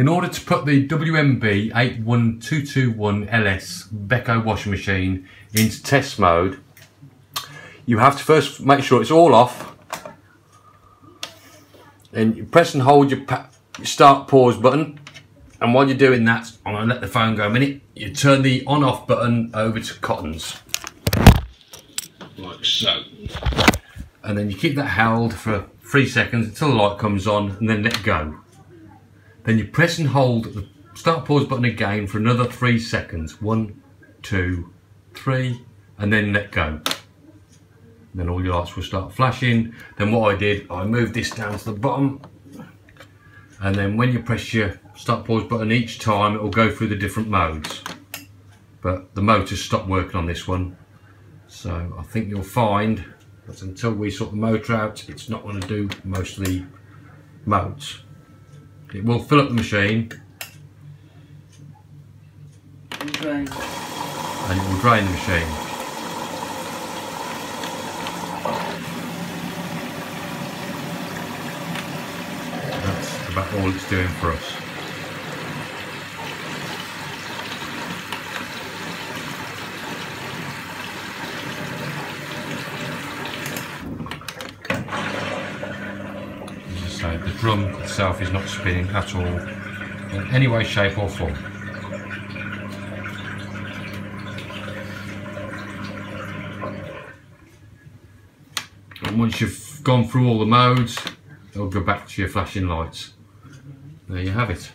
In order to put the WMB 81221LS Beko washing machine into test mode, you have to first make sure it's all off. Then you press and hold your start pause button. And while you're doing that, I'm gonna let the phone go a minute. You turn the on off button over to cottons. Like so. And then you keep that held for three seconds until the light comes on and then let go. Then you press and hold the start pause button again for another three seconds. One, two, three, and then let go. Then all your lights will start flashing. Then what I did, I moved this down to the bottom. And then when you press your start pause button each time, it will go through the different modes. But the motor's stopped working on this one. So I think you'll find that until we sort the motor out, it's not going to do most of the modes. It will fill up the machine. Drain. And it will drain the machine. That's about all it's doing for us. So the drum itself is not spinning at all in any way, shape or form. And once you've gone through all the modes, it'll go back to your flashing lights. There you have it.